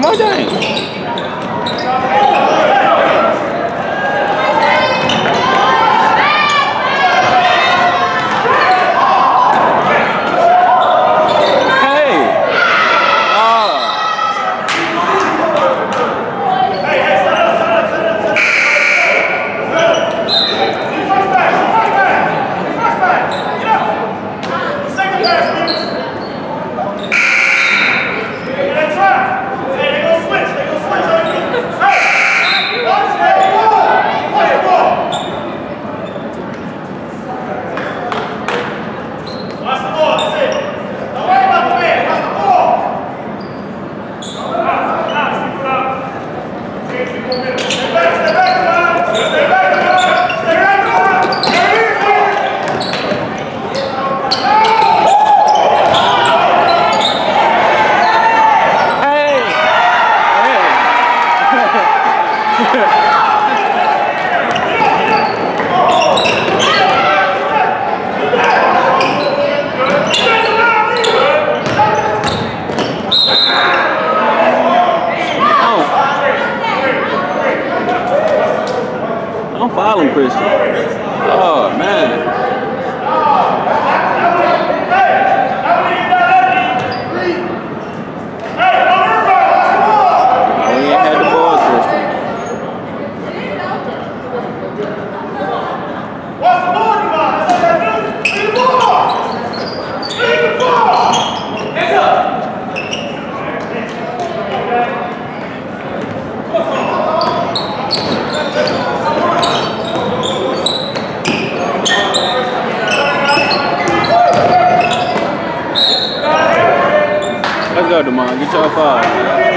Morde aí. Oh. Don't follow him, Christian. Oh, man. Let's go, Demond. Get your five.